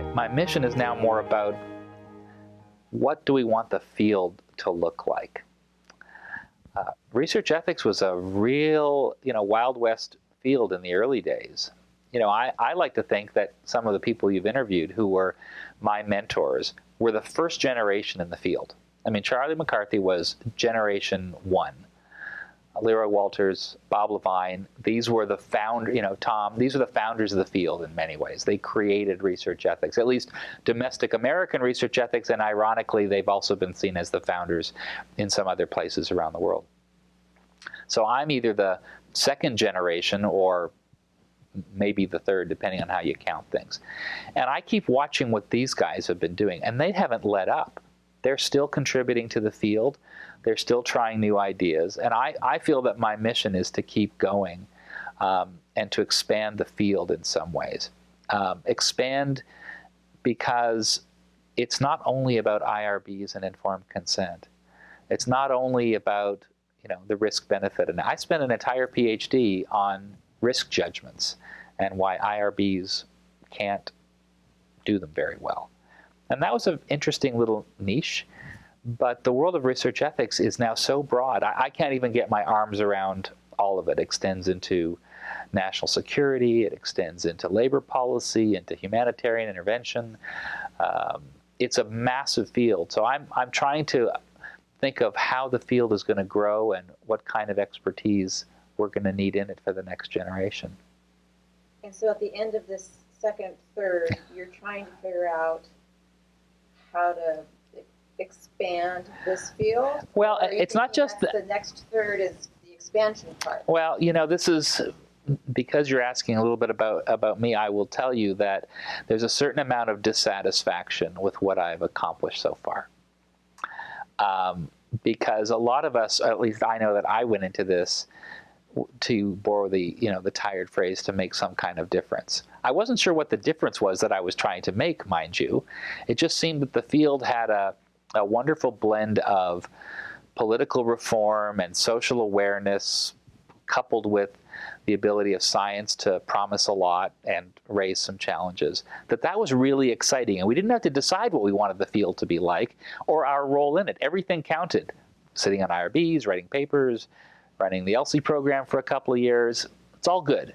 my, my mission is now more about what do we want the field to look like? Uh, research ethics was a real, you know, Wild West field in the early days. You know, I, I like to think that some of the people you've interviewed who were my mentors were the first generation in the field. I mean, Charlie McCarthy was generation one. Leroy Walters, Bob Levine, these were the founder, you know, Tom, these are the founders of the field in many ways. They created research ethics, at least domestic American research ethics, and ironically, they've also been seen as the founders in some other places around the world. So I'm either the second generation or maybe the third, depending on how you count things. And I keep watching what these guys have been doing, and they haven't let up. They're still contributing to the field. They're still trying new ideas. And I, I feel that my mission is to keep going um, and to expand the field in some ways. Um, expand because it's not only about IRBs and informed consent. It's not only about you know the risk benefit. And I spent an entire PhD on risk judgments and why IRBs can't do them very well. And that was an interesting little niche. But the world of research ethics is now so broad, I, I can't even get my arms around all of it. it extends into national security, it extends into labor policy, into humanitarian intervention. Um, it's a massive field. So I'm, I'm trying to think of how the field is going to grow and what kind of expertise we're going to need in it for the next generation. And so at the end of this second third, you're trying to figure out how to expand this field? Well, it's not just the, the next third is the expansion part. Well, you know, this is because you're asking a little bit about about me. I will tell you that there's a certain amount of dissatisfaction with what I've accomplished so far. Um, because a lot of us, at least I know that I went into this to borrow the you know the tired phrase to make some kind of difference. I wasn't sure what the difference was that I was trying to make, mind you. It just seemed that the field had a a wonderful blend of political reform and social awareness coupled with the ability of science to promise a lot and raise some challenges that that was really exciting and we didn't have to decide what we wanted the field to be like or our role in it everything counted sitting on irbs writing papers running the ELSI program for a couple of years it's all good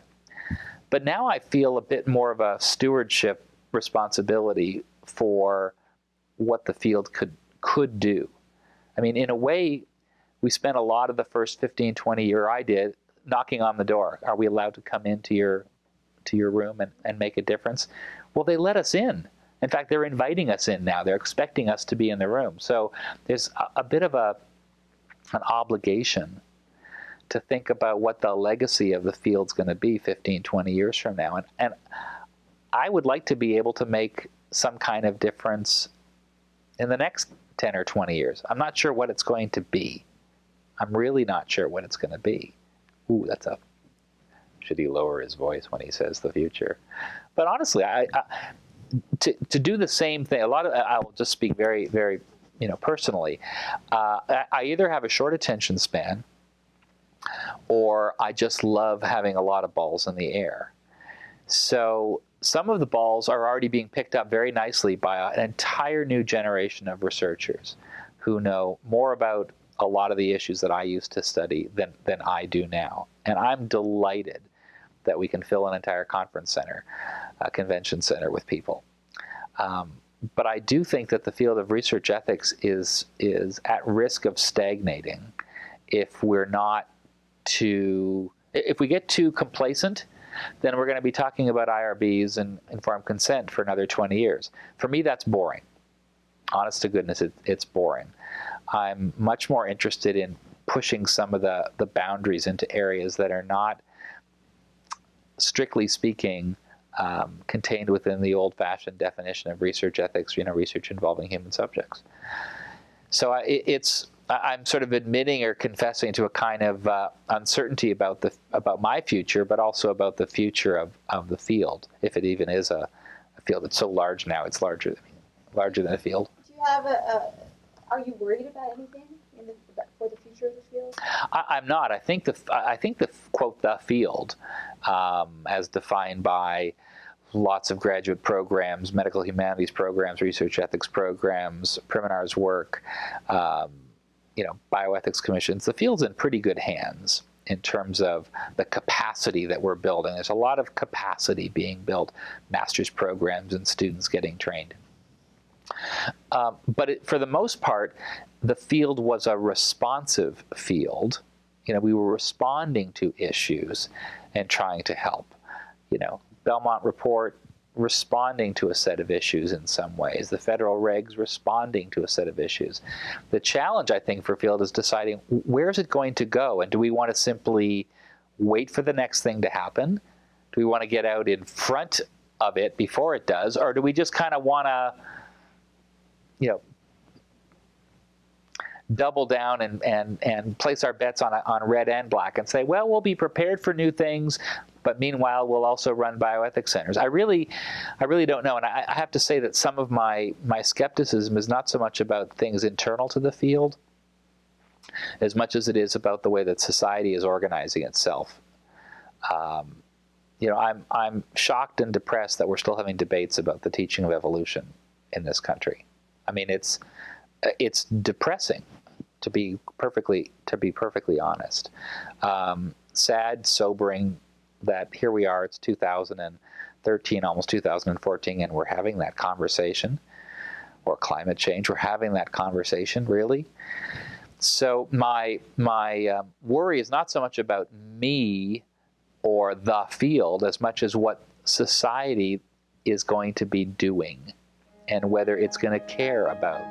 but now i feel a bit more of a stewardship responsibility for what the field could could do. I mean, in a way, we spent a lot of the first 15, 20 year I did knocking on the door. Are we allowed to come into your to your room and, and make a difference? Well, they let us in. In fact, they're inviting us in now. They're expecting us to be in the room. So there's a, a bit of a an obligation to think about what the legacy of the field's going to be 15, 20 years from now. And, and I would like to be able to make some kind of difference in the next 10 or 20 years. I'm not sure what it's going to be. I'm really not sure what it's going to be. Ooh, that's a. Should he lower his voice when he says the future? But honestly, I, I to, to do the same thing, a lot of, I will just speak very, very, you know, personally. Uh, I either have a short attention span or I just love having a lot of balls in the air. So some of the balls are already being picked up very nicely by an entire new generation of researchers who know more about a lot of the issues that I used to study than, than I do now. And I'm delighted that we can fill an entire conference center, a convention center with people. Um, but I do think that the field of research ethics is, is at risk of stagnating if we're not too, if we get too complacent then we're going to be talking about IRBs and informed consent for another 20 years. For me, that's boring. Honest to goodness, it, it's boring. I'm much more interested in pushing some of the, the boundaries into areas that are not, strictly speaking, um, contained within the old-fashioned definition of research ethics, you know, research involving human subjects. So uh, it, it's I'm sort of admitting or confessing to a kind of uh, uncertainty about the about my future, but also about the future of, of the field, if it even is a, a field. It's so large now; it's larger than larger than a field. Do you have a? a are you worried about anything the, for the future of the field? I, am not. I think the I think the quote the field, um, as defined by lots of graduate programs, medical humanities programs, research ethics programs, PRIM&R's work, um, you know, bioethics commissions. The field's in pretty good hands in terms of the capacity that we're building. There's a lot of capacity being built, master's programs and students getting trained. Um, but it, for the most part, the field was a responsive field. You know, we were responding to issues and trying to help. You know, Belmont Report responding to a set of issues in some ways, the federal regs responding to a set of issues. The challenge, I think, for field is deciding where is it going to go, and do we want to simply wait for the next thing to happen? Do we want to get out in front of it before it does, or do we just kind of want to, you know, double down and, and, and place our bets on, on red and black and say, well, we'll be prepared for new things, but meanwhile, we'll also run bioethics centers. I really, I really don't know. And I, I have to say that some of my, my skepticism is not so much about things internal to the field as much as it is about the way that society is organizing itself. Um, you know, I'm, I'm shocked and depressed that we're still having debates about the teaching of evolution in this country. I mean, it's, it's depressing to be perfectly to be perfectly honest. Um, sad, sobering that here we are. It's 2013, almost 2014, and we're having that conversation. Or climate change. We're having that conversation. Really. So my my um, worry is not so much about me or the field as much as what society is going to be doing and whether it's going to care about